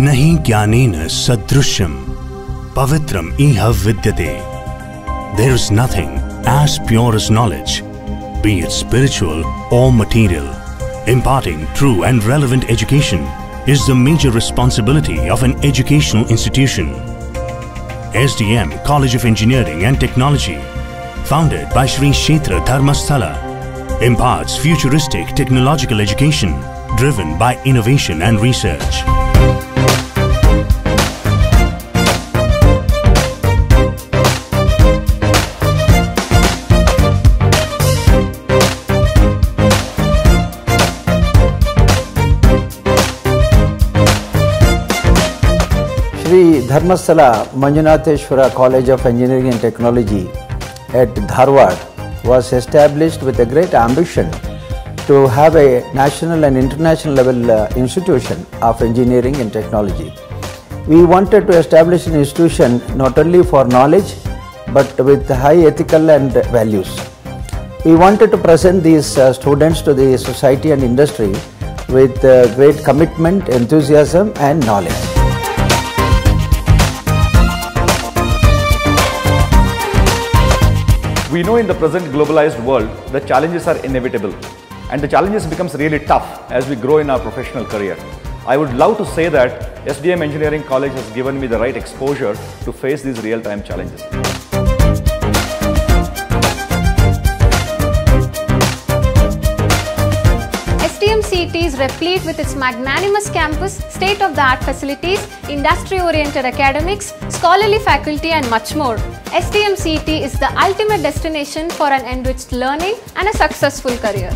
नहीं ज्ञानेन सदृश्यम पवित्रम इह विद्यते There is nothing as pure as knowledge, be it spiritual or material. Imparting true and relevant education is the major responsibility of an educational institution. SDM College of Engineering and Technology, founded by Sri Kshetra Dharmasthala, imparts futuristic technological education driven by innovation and research. Dharmasthala Manjunatheshwara College of Engineering and Technology at Dharwad was established with a great ambition to have a national and international level uh, institution of engineering and technology. We wanted to establish an institution not only for knowledge but with high ethical and values. We wanted to present these uh, students to the society and industry with uh, great commitment, enthusiasm and knowledge. We know in the present globalized world, the challenges are inevitable and the challenges becomes really tough as we grow in our professional career. I would love to say that SDM Engineering College has given me the right exposure to face these real-time challenges. SDMCT is replete with its magnanimous campus, state-of-the-art facilities, industry-oriented academics, scholarly faculty and much more. SDMCT is the ultimate destination for an enriched learning and a successful career.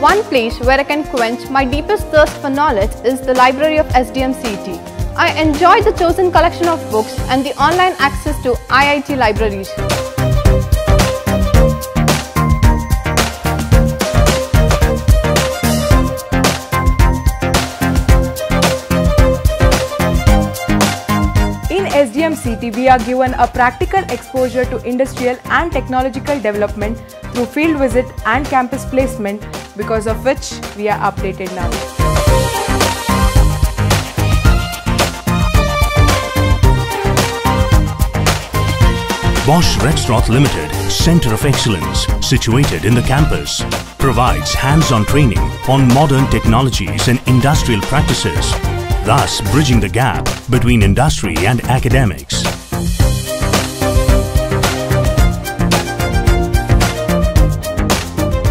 One place where I can quench my deepest thirst for knowledge is the library of SDMCT. I enjoy the chosen collection of books and the online access to IIT libraries. In SDMCT, we are given a practical exposure to industrial and technological development through field visit and campus placement, because of which we are updated now. Bosch Rexroth Limited, Center of Excellence, situated in the campus, provides hands-on training on modern technologies and industrial practices, thus bridging the gap between industry and academics.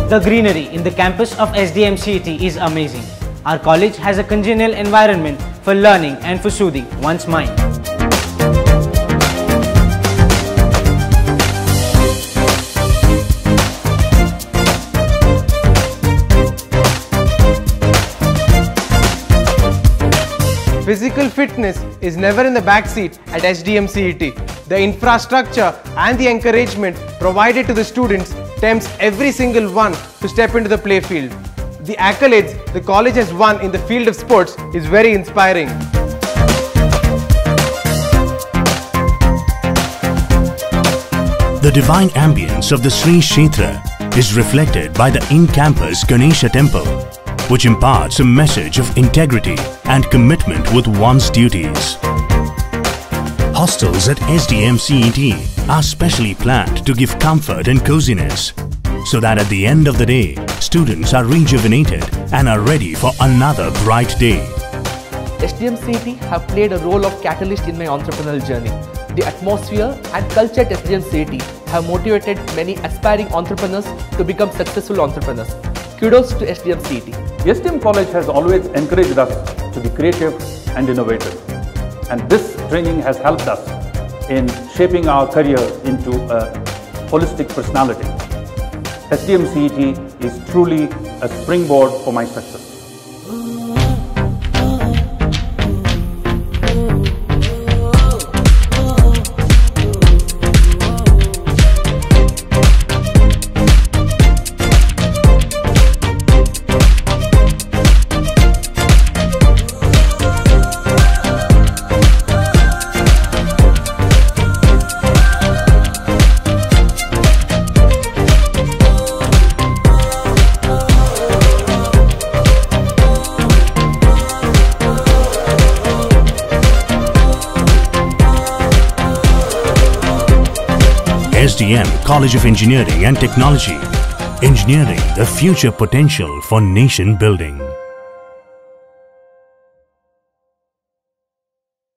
The greenery in the campus of SDMCET is amazing. Our college has a congenial environment for learning and for soothing one's mind. Physical fitness is never in the backseat at SDM CET. The infrastructure and the encouragement provided to the students tempts every single one to step into the playfield. The accolades the college has won in the field of sports is very inspiring. The divine ambience of the Sri Kshetra is reflected by the in-campus Ganesha temple, which imparts a message of integrity and commitment with one's duties. Hostels at SDM CET are specially planned to give comfort and coziness, so that at the end of the day, students are rejuvenated and are ready for another bright day. SDMCT have played a role of catalyst in my entrepreneurial journey. The atmosphere and culture at SDMCT have motivated many aspiring entrepreneurs to become successful entrepreneurs. Kudos to SDMCT. SDM College has always encouraged us to be creative and innovative. And this training has helped us in shaping our career into a holistic personality. SDM CET is truly a springboard for my success. College of Engineering and Technology. Engineering the future potential for nation building.